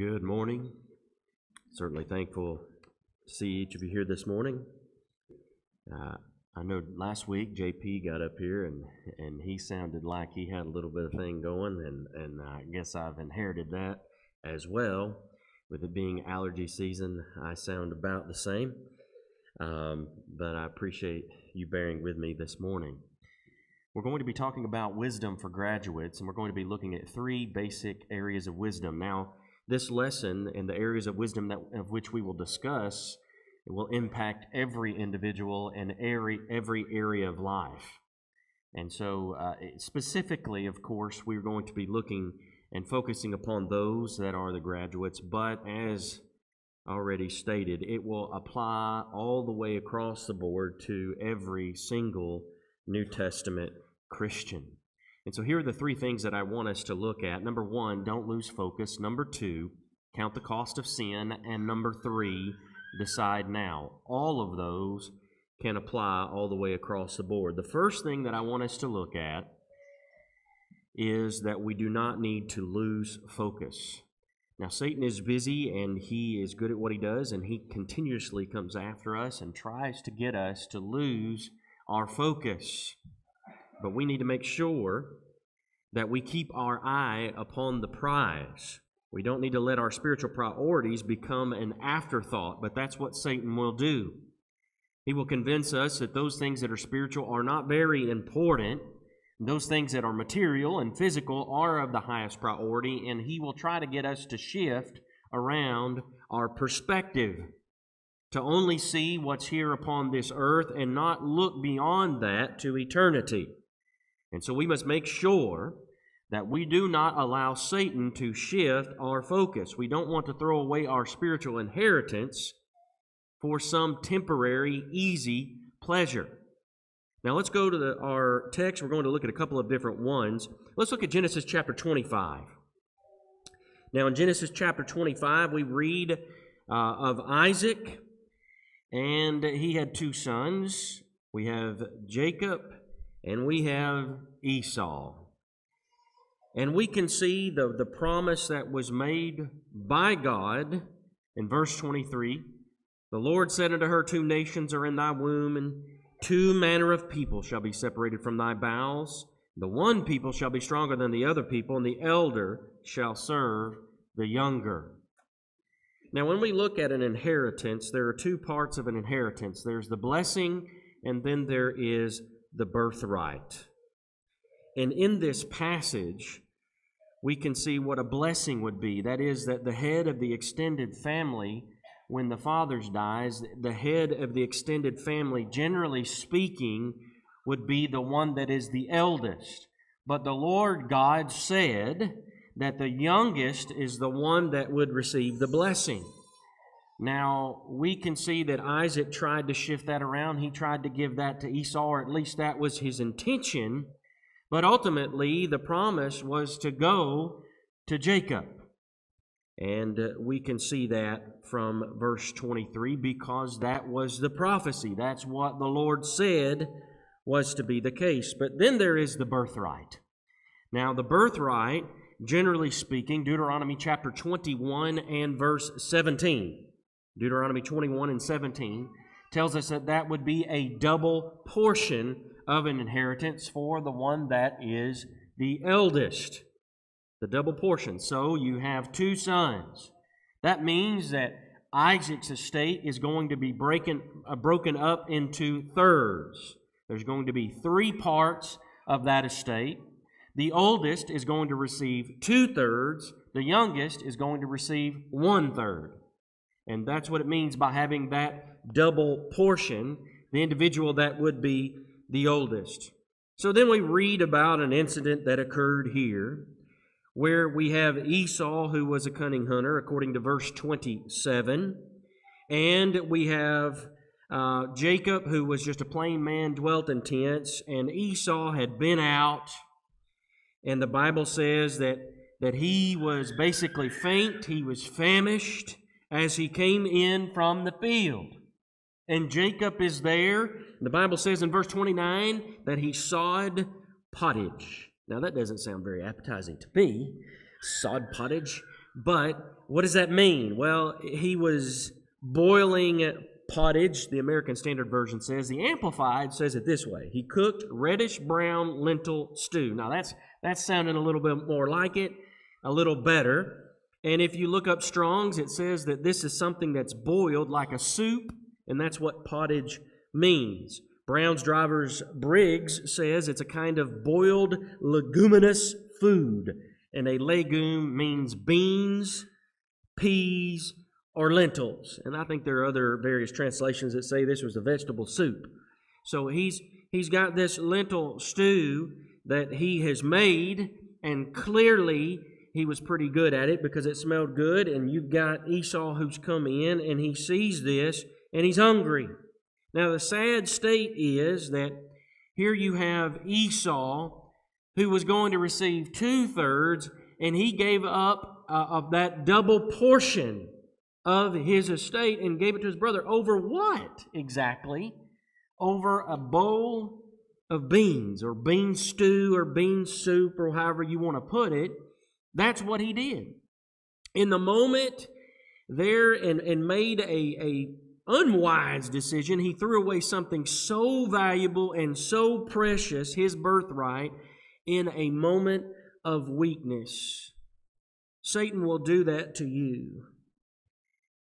Good morning. Certainly thankful to see each of you here this morning. Uh, I know last week JP got up here and, and he sounded like he had a little bit of thing going, and, and I guess I've inherited that as well. With it being allergy season, I sound about the same. Um, but I appreciate you bearing with me this morning. We're going to be talking about wisdom for graduates, and we're going to be looking at three basic areas of wisdom. Now, this lesson and the areas of wisdom that, of which we will discuss will impact every individual and every, every area of life. And so, uh, specifically, of course, we're going to be looking and focusing upon those that are the graduates, but as already stated, it will apply all the way across the board to every single New Testament Christian. And so here are the three things that I want us to look at. Number one, don't lose focus. Number two, count the cost of sin. And number three, decide now. All of those can apply all the way across the board. The first thing that I want us to look at is that we do not need to lose focus. Now, Satan is busy and he is good at what he does, and he continuously comes after us and tries to get us to lose our focus. But we need to make sure that we keep our eye upon the prize. We don't need to let our spiritual priorities become an afterthought, but that's what Satan will do. He will convince us that those things that are spiritual are not very important. Those things that are material and physical are of the highest priority, and he will try to get us to shift around our perspective, to only see what's here upon this earth and not look beyond that to eternity. And so we must make sure that we do not allow Satan to shift our focus. We don't want to throw away our spiritual inheritance for some temporary, easy pleasure. Now let's go to the, our text. We're going to look at a couple of different ones. Let's look at Genesis chapter 25. Now, in Genesis chapter 25, we read uh, of Isaac, and he had two sons. We have Jacob and we have Esau. And we can see the, the promise that was made by God in verse 23 The Lord said unto her, Two nations are in thy womb, and two manner of people shall be separated from thy bowels. The one people shall be stronger than the other people, and the elder shall serve the younger. Now, when we look at an inheritance, there are two parts of an inheritance there's the blessing, and then there is the birthright. And in this passage, we can see what a blessing would be. That is, that the head of the extended family, when the father dies, the head of the extended family, generally speaking, would be the one that is the eldest. But the Lord God said that the youngest is the one that would receive the blessing. Now, we can see that Isaac tried to shift that around. He tried to give that to Esau, or at least that was his intention. But ultimately, the promise was to go to Jacob. And uh, we can see that from verse 23 because that was the prophecy. That's what the Lord said was to be the case. But then there is the birthright. Now, the birthright, generally speaking, Deuteronomy chapter 21 and verse 17 Deuteronomy 21 and 17 tells us that that would be a double portion of an inheritance for the one that is the eldest. The double portion. So you have two sons. That means that Isaac's estate is going to be breaking, uh, broken up into thirds. There's going to be three parts of that estate. The oldest is going to receive two thirds, the youngest is going to receive one third. And that's what it means by having that double portion, the individual that would be the oldest. So then we read about an incident that occurred here where we have Esau, who was a cunning hunter, according to verse 27, and we have uh, Jacob, who was just a plain man, dwelt in tents, and Esau had been out, and the Bible says that, that he was basically faint, he was famished, as he came in from the field. And Jacob is there. The Bible says in verse 29 that he sod pottage. Now, that doesn't sound very appetizing to me, sod pottage. But what does that mean? Well, he was boiling pottage, the American Standard Version says. The Amplified says it this way He cooked reddish brown lentil stew. Now, that's, that's sounding a little bit more like it, a little better. And if you look up Strong's, it says that this is something that's boiled like a soup, and that's what pottage means. Brown's Drivers Briggs says it's a kind of boiled leguminous food, and a legume means beans, peas, or lentils. And I think there are other various translations that say this was a vegetable soup. So he's he's got this lentil stew that he has made, and clearly he was pretty good at it because it smelled good. And you've got Esau who's come in and he sees this and he's hungry. Now, the sad state is that here you have Esau who was going to receive two thirds, and he gave up uh, of that double portion of his estate and gave it to his brother. Over what exactly? Over a bowl of beans, or bean stew, or bean soup, or however you want to put it. That's what he did. In the moment there and, and made a, a unwise decision, he threw away something so valuable and so precious, his birthright, in a moment of weakness. Satan will do that to you.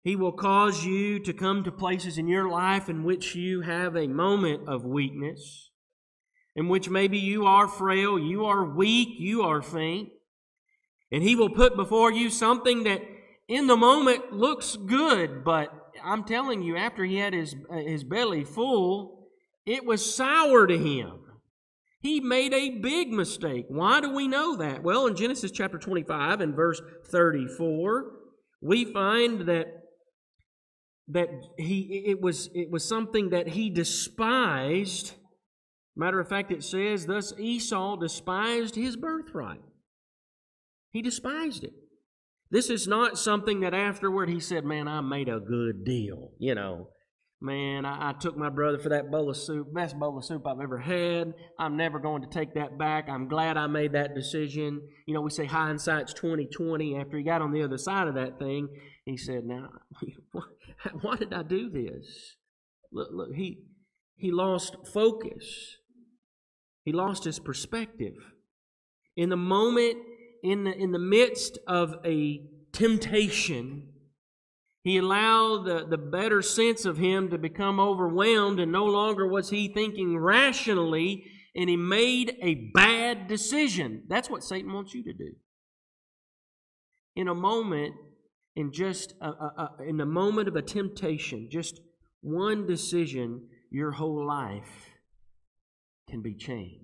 He will cause you to come to places in your life in which you have a moment of weakness, in which maybe you are frail, you are weak, you are faint. And He will put before you something that in the moment looks good, but I'm telling you, after he had his, uh, his belly full, it was sour to him. He made a big mistake. Why do we know that? Well, in Genesis chapter 25 and verse 34, we find that that he it was it was something that he despised. Matter of fact, it says, thus Esau despised his birthright. He despised it. This is not something that afterward he said, Man, I made a good deal. You know, man, I, I, took my brother for that bowl of soup, best bowl of soup I've ever had. I'm never going to take that back. I'm glad I made that decision. You know, we say hindsight's 2020. After he got on the other side of that thing, he said, Now, why did I do this? Look, look, he he lost focus. He lost his perspective. In the moment in the, in the midst of a temptation, he allowed the, the better sense of him to become overwhelmed, and no longer was he thinking rationally, and he made a bad decision. That's what Satan wants you to do. In a moment, in just a, a, a, in the moment of a temptation, just one decision, your whole life can be changed.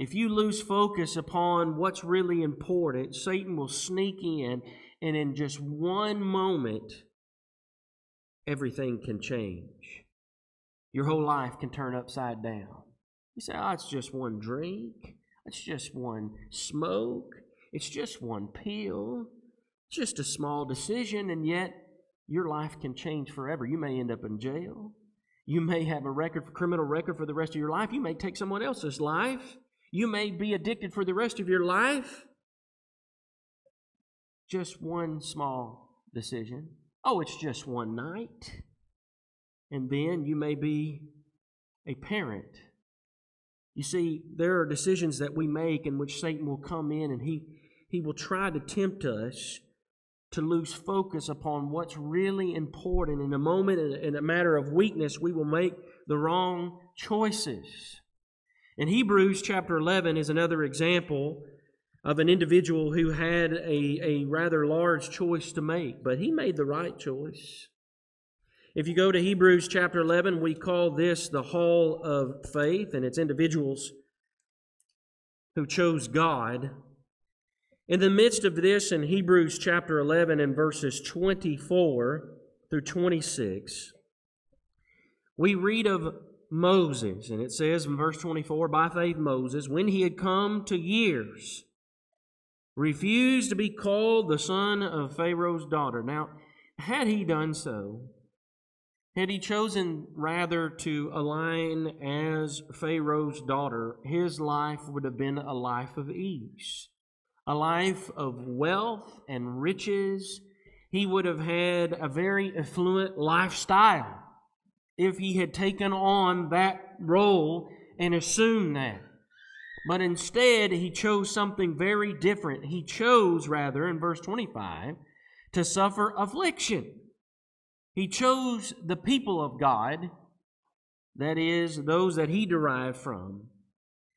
If you lose focus upon what's really important, Satan will sneak in, and in just one moment, everything can change. Your whole life can turn upside down. You say, oh, it's just one drink, it's just one smoke, it's just one pill, it's just a small decision, and yet your life can change forever. You may end up in jail. You may have a record, criminal record for the rest of your life. You may take someone else's life. You may be addicted for the rest of your life. Just one small decision. Oh, it's just one night. And then you may be a parent. You see, there are decisions that we make in which Satan will come in and he, he will try to tempt us to lose focus upon what's really important. In a moment, in a matter of weakness, we will make the wrong choices. And Hebrews chapter 11 is another example of an individual who had a, a rather large choice to make, but he made the right choice. If you go to Hebrews chapter 11, we call this the hall of faith, and it's individuals who chose God. In the midst of this, in Hebrews chapter 11 and verses 24 through 26, we read of Moses. And it says in verse 24 By faith, Moses, when he had come to years, refused to be called the son of Pharaoh's daughter. Now, had he done so, had he chosen rather to align as Pharaoh's daughter, his life would have been a life of ease, a life of wealth and riches. He would have had a very affluent lifestyle if he had taken on that role and assumed that. But instead, he chose something very different. He chose, rather, in verse 25, to suffer affliction. He chose the people of God, that is, those that he derived from,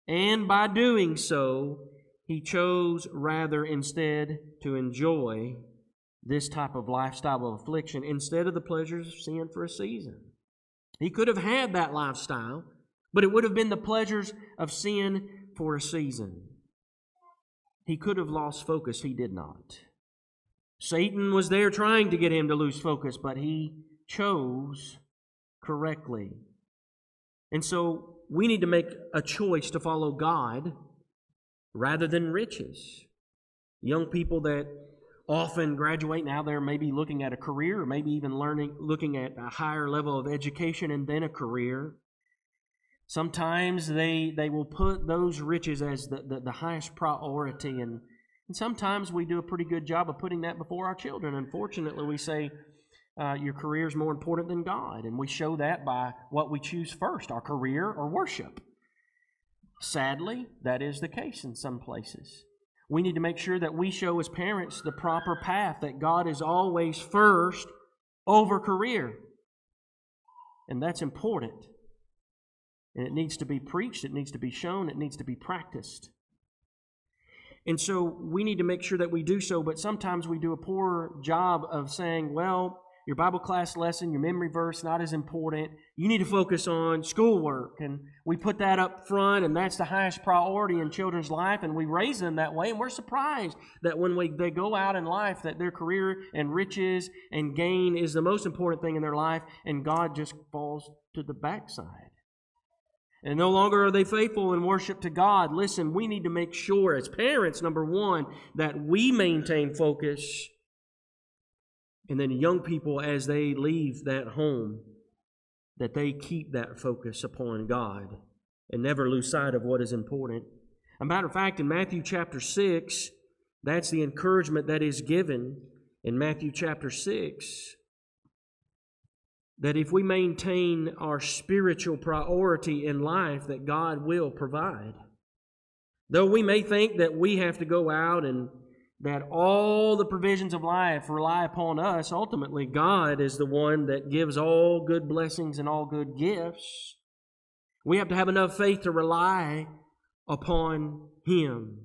and by doing so, he chose rather instead to enjoy this type of lifestyle of affliction instead of the pleasures of sin for a season. He could have had that lifestyle, but it would have been the pleasures of sin for a season. He could have lost focus, he did not. Satan was there trying to get him to lose focus, but he chose correctly. And so we need to make a choice to follow God rather than riches. Young people that often graduate now they're maybe looking at a career or maybe even learning looking at a higher level of education and then a career. Sometimes they they will put those riches as the, the, the highest priority and, and sometimes we do a pretty good job of putting that before our children. Unfortunately we say uh, your career is more important than god and we show that by what we choose first our career or worship. Sadly that is the case in some places we need to make sure that we show as parents the proper path, that God is always first over career. And that's important. And it needs to be preached, it needs to be shown, it needs to be practiced. And so we need to make sure that we do so, but sometimes we do a poor job of saying, well, your Bible class lesson, your memory verse, not as important. You need to focus on schoolwork. And we put that up front, and that's the highest priority in children's life, and we raise them that way. And we're surprised that when we, they go out in life, that their career and riches and gain is the most important thing in their life, and God just falls to the backside. And no longer are they faithful in worship to God. Listen, we need to make sure, as parents, number one, that we maintain focus and then young people, as they leave that home, that they keep that focus upon God and never lose sight of what is important. A matter of fact, in Matthew chapter 6, that's the encouragement that is given in Matthew chapter 6 that if we maintain our spiritual priority in life that God will provide. Though we may think that we have to go out and that all the provisions of life rely upon us, ultimately, God is the one that gives all good blessings and all good gifts. We have to have enough faith to rely upon Him.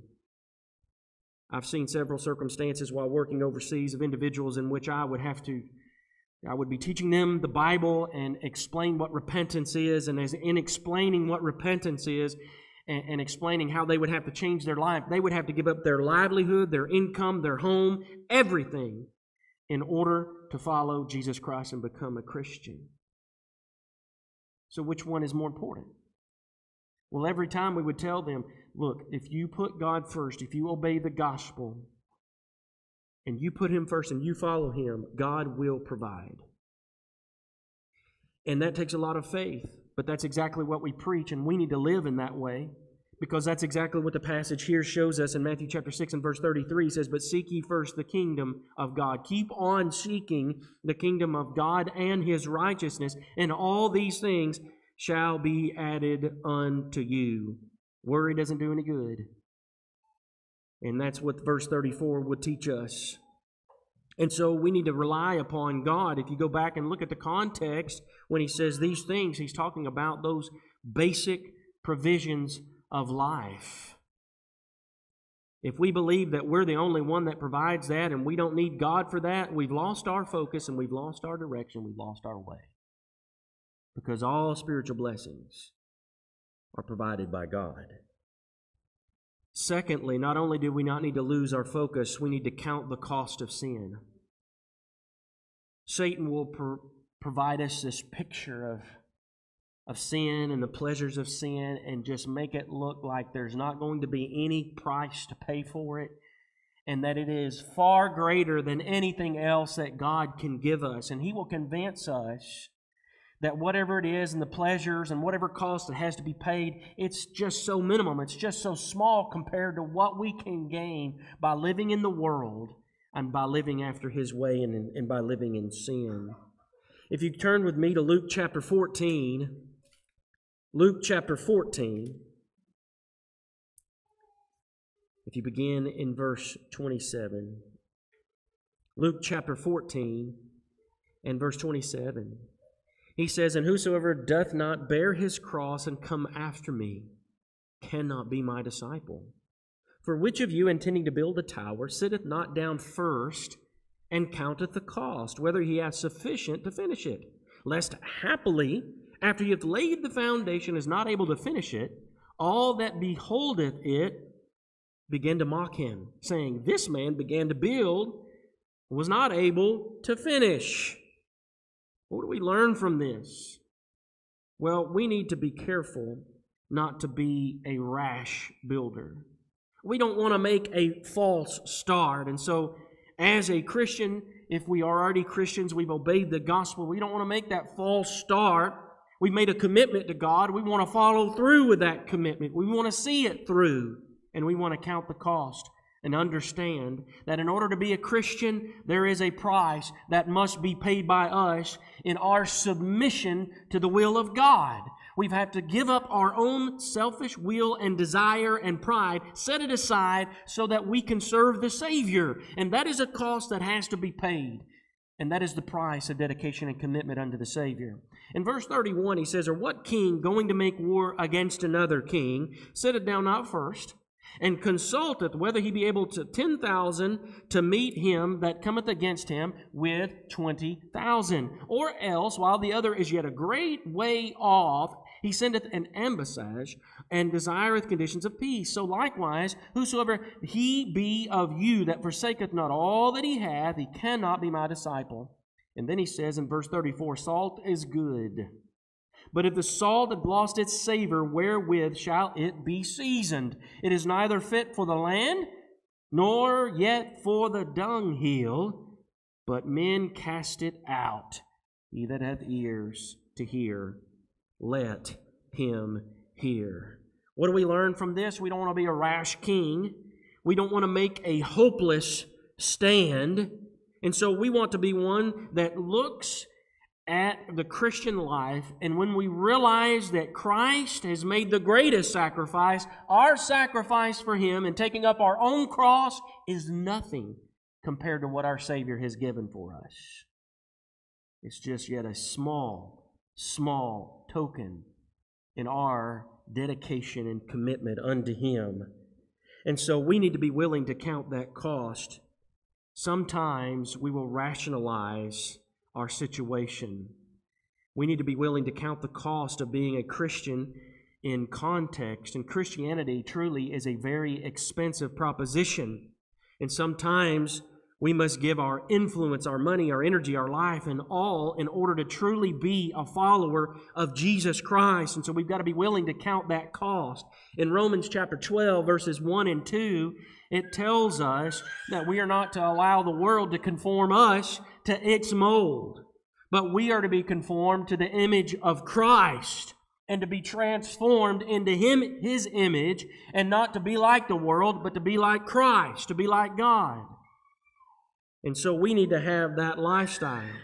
I've seen several circumstances while working overseas of individuals in which I would have to, I would be teaching them the Bible and explain what repentance is. And as in explaining what repentance is, and, and explaining how they would have to change their life. They would have to give up their livelihood, their income, their home, everything in order to follow Jesus Christ and become a Christian. So, which one is more important? Well, every time we would tell them, look, if you put God first, if you obey the gospel, and you put Him first and you follow Him, God will provide. And that takes a lot of faith. But that's exactly what we preach, and we need to live in that way because that's exactly what the passage here shows us in Matthew chapter 6 and verse 33 it says, But seek ye first the kingdom of God. Keep on seeking the kingdom of God and his righteousness, and all these things shall be added unto you. Worry doesn't do any good. And that's what verse 34 would teach us. And so we need to rely upon God. If you go back and look at the context, when he says these things, he's talking about those basic provisions of life. If we believe that we're the only one that provides that and we don't need God for that, we've lost our focus and we've lost our direction, we've lost our way. Because all spiritual blessings are provided by God. Secondly, not only do we not need to lose our focus, we need to count the cost of sin. Satan will pro- provide us this picture of, of sin and the pleasures of sin and just make it look like there's not going to be any price to pay for it and that it is far greater than anything else that God can give us. And he will convince us that whatever it is and the pleasures and whatever cost that has to be paid, it's just so minimum. It's just so small compared to what we can gain by living in the world and by living after His way and, and by living in sin. If you turn with me to Luke chapter 14, Luke chapter 14, if you begin in verse 27, Luke chapter 14 and verse 27, he says, And whosoever doth not bear his cross and come after me cannot be my disciple. For which of you, intending to build a tower, sitteth not down first and counteth the cost, whether he hath sufficient to finish it? Lest happily, after he hath laid the foundation, is not able to finish it, all that beholdeth it began to mock him, saying, This man began to build, was not able to finish. What do we learn from this? Well, we need to be careful not to be a rash builder. We don't want to make a false start. And so, as a Christian, if we are already Christians, we've obeyed the gospel, we don't want to make that false start. We've made a commitment to God. We want to follow through with that commitment. We want to see it through and we want to count the cost and understand that in order to be a Christian, there is a price that must be paid by us in our submission to the will of God. We've had to give up our own selfish will and desire and pride, set it aside so that we can serve the Savior. And that is a cost that has to be paid. And that is the price of dedication and commitment unto the Savior. In verse 31, he says, Or what king going to make war against another king sitteth down not first? And consulteth whether he be able to ten thousand to meet him that cometh against him with twenty thousand. Or else, while the other is yet a great way off, he sendeth an ambassage and desireth conditions of peace. So likewise, whosoever he be of you that forsaketh not all that he hath, he cannot be my disciple. And then he says in verse 34 Salt is good. But if the salt hath lost its savor, wherewith shall it be seasoned? It is neither fit for the land, nor yet for the dunghill, but men cast it out. He that hath ears to hear, let him hear. What do we learn from this? We don't want to be a rash king. We don't want to make a hopeless stand. And so we want to be one that looks at the Christian life, and when we realize that Christ has made the greatest sacrifice, our sacrifice for Him and taking up our own cross is nothing compared to what our Savior has given for us. It's just yet a small, small token in our dedication and commitment unto Him. And so we need to be willing to count that cost. Sometimes we will rationalize our situation. We need to be willing to count the cost of being a Christian in context. And Christianity truly is a very expensive proposition. And sometimes we must give our influence, our money, our energy, our life, and all in order to truly be a follower of Jesus Christ. And so we've got to be willing to count that cost. In Romans chapter 12, verses 1 and 2, it tells us that we are not to allow the world to conform us to its mold, but we are to be conformed to the image of Christ and to be transformed into him his image and not to be like the world but to be like Christ, to be like God. And so we need to have that lifestyle.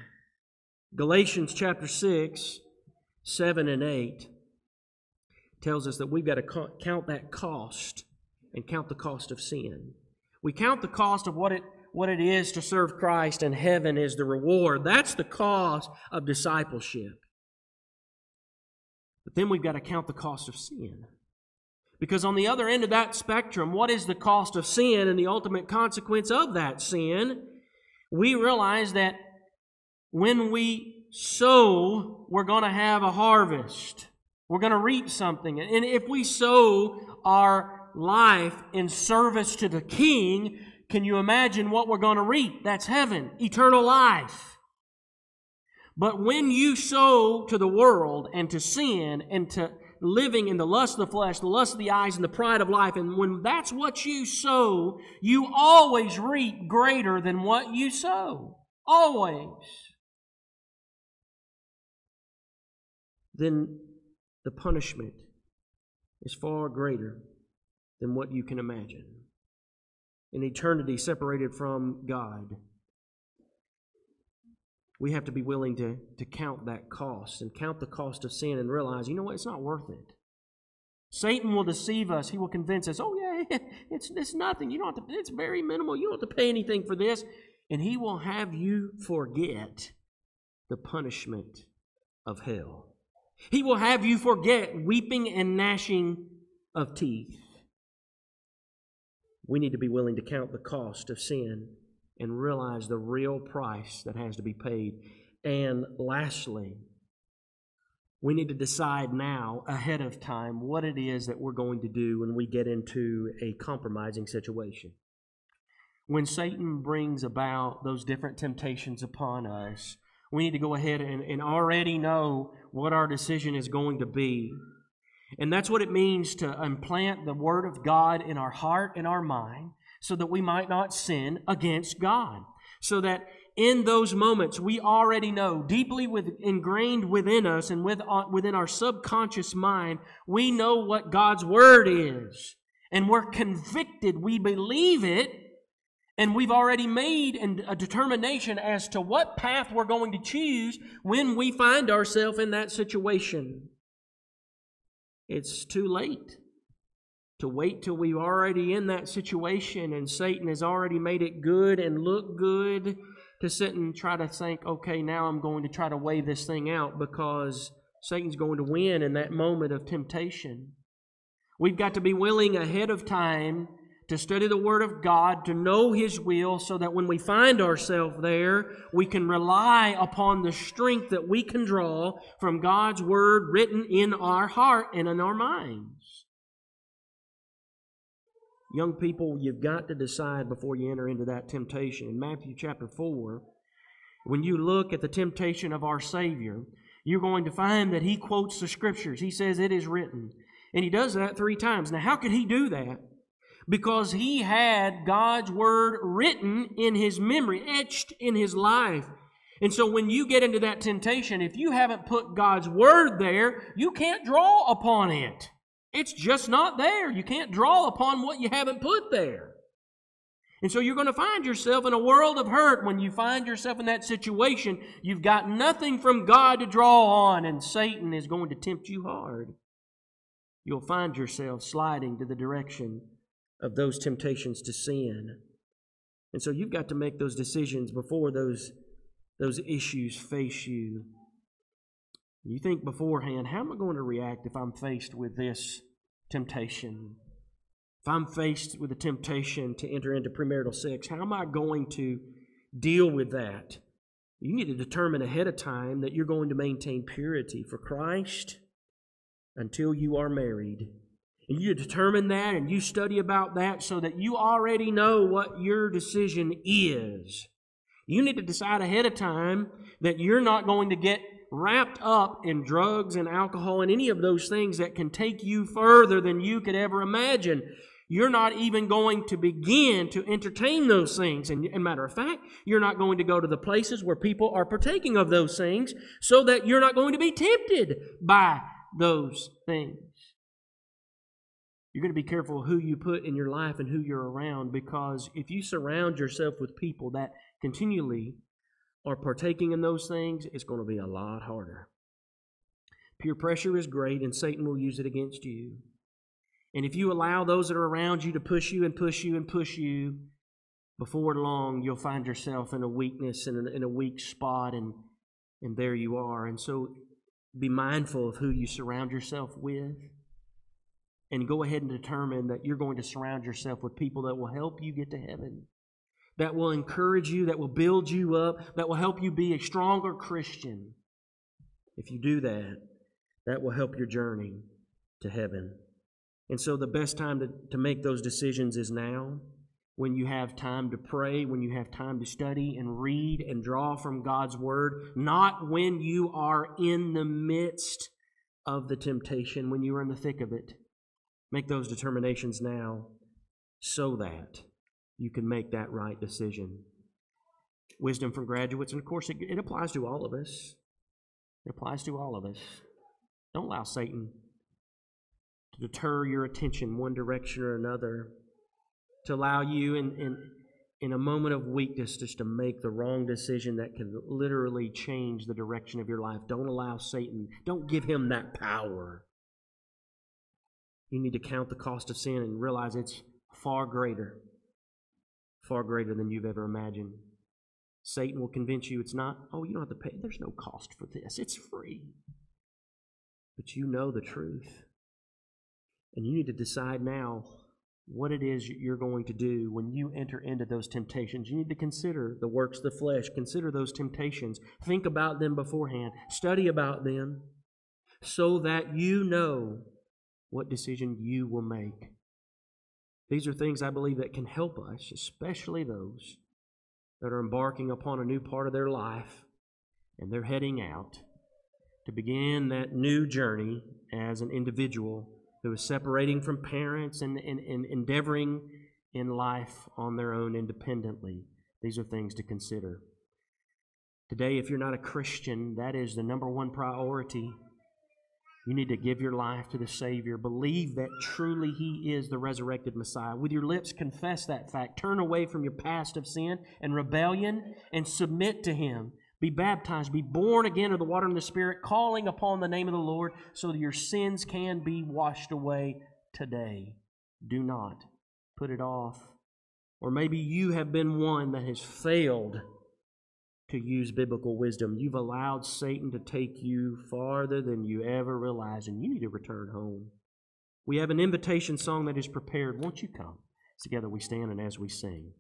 Galatians chapter 6, 7 and 8 tells us that we've got to count that cost and count the cost of sin. We count the cost of what it what it is to serve Christ, and heaven is the reward. That's the cost of discipleship. But then we've got to count the cost of sin. Because on the other end of that spectrum, what is the cost of sin and the ultimate consequence of that sin? We realize that when we sow, we're going to have a harvest. We're going to reap something. And if we sow our life in service to the King, can you imagine what we're going to reap? That's heaven, eternal life. But when you sow to the world and to sin and to living in the lust of the flesh, the lust of the eyes, and the pride of life, and when that's what you sow, you always reap greater than what you sow. Always. then the punishment is far greater than what you can imagine. In eternity, separated from God, we have to be willing to, to count that cost and count the cost of sin and realize, you know what, it's not worth it. Satan will deceive us. He will convince us, oh, yeah, it's, it's nothing. You don't have to, it's very minimal. You don't have to pay anything for this. And he will have you forget the punishment of hell. He will have you forget weeping and gnashing of teeth. We need to be willing to count the cost of sin and realize the real price that has to be paid. And lastly, we need to decide now, ahead of time, what it is that we're going to do when we get into a compromising situation. When Satan brings about those different temptations upon us, we need to go ahead and, and already know what our decision is going to be. And that's what it means to implant the Word of God in our heart and our mind so that we might not sin against God. So that in those moments we already know, deeply with, ingrained within us and with, uh, within our subconscious mind, we know what God's Word is. And we're convicted, we believe it, and we've already made a determination as to what path we're going to choose when we find ourselves in that situation. It's too late to wait till we're already in that situation and Satan has already made it good and look good to sit and try to think, okay, now I'm going to try to weigh this thing out because Satan's going to win in that moment of temptation. We've got to be willing ahead of time to study the Word of God, to know His will, so that when we find ourselves there, we can rely upon the strength that we can draw from God's Word written in our heart and in our minds. Young people, you've got to decide before you enter into that temptation. In Matthew chapter 4, when you look at the temptation of our Savior, you're going to find that He quotes the Scriptures. He says, It is written. And He does that three times. Now, how could He do that? Because he had God's word written in his memory, etched in his life. And so when you get into that temptation, if you haven't put God's word there, you can't draw upon it. It's just not there. You can't draw upon what you haven't put there. And so you're going to find yourself in a world of hurt when you find yourself in that situation. You've got nothing from God to draw on, and Satan is going to tempt you hard. You'll find yourself sliding to the direction of those temptations to sin. And so you've got to make those decisions before those, those issues face you. You think beforehand, how am I going to react if I'm faced with this temptation? If I'm faced with a temptation to enter into premarital sex, how am I going to deal with that? You need to determine ahead of time that you're going to maintain purity for Christ until you are married. And you determine that and you study about that so that you already know what your decision is. You need to decide ahead of time that you're not going to get wrapped up in drugs and alcohol and any of those things that can take you further than you could ever imagine. You're not even going to begin to entertain those things. And, and matter of fact, you're not going to go to the places where people are partaking of those things so that you're not going to be tempted by those things. You're going to be careful who you put in your life and who you're around because if you surround yourself with people that continually are partaking in those things, it's going to be a lot harder. Peer pressure is great, and Satan will use it against you. And if you allow those that are around you to push you and push you and push you, before long you'll find yourself in a weakness and in a weak spot, and, and there you are. And so be mindful of who you surround yourself with and go ahead and determine that you're going to surround yourself with people that will help you get to heaven, that will encourage you, that will build you up, that will help you be a stronger Christian. If you do that, that will help your journey to heaven. And so the best time to, to make those decisions is now, when you have time to pray, when you have time to study and read and draw from God's Word, not when you are in the midst of the temptation, when you are in the thick of it. Make those determinations now so that you can make that right decision. Wisdom from graduates, and of course, it, it applies to all of us. It applies to all of us. Don't allow Satan to deter your attention one direction or another, to allow you in, in, in a moment of weakness just to make the wrong decision that can literally change the direction of your life. Don't allow Satan, don't give him that power. You need to count the cost of sin and realize it's far greater, far greater than you've ever imagined. Satan will convince you it's not, oh, you don't have to pay. There's no cost for this, it's free. But you know the truth. And you need to decide now what it is you're going to do when you enter into those temptations. You need to consider the works of the flesh, consider those temptations, think about them beforehand, study about them, so that you know what decision you will make. These are things I believe that can help us, especially those that are embarking upon a new part of their life and they're heading out to begin that new journey as an individual who is separating from parents and, and, and endeavoring in life on their own independently. These are things to consider. Today, if you're not a Christian, that is the number one priority. You need to give your life to the Savior. Believe that truly He is the resurrected Messiah. With your lips, confess that fact. Turn away from your past of sin and rebellion and submit to Him. Be baptized, be born again of the water and the Spirit, calling upon the name of the Lord so that your sins can be washed away today. Do not put it off. Or maybe you have been one that has failed to use biblical wisdom. You've allowed Satan to take you farther than you ever realized, and you need to return home. We have an invitation song that is prepared. Won't you come? Together we stand and as we sing.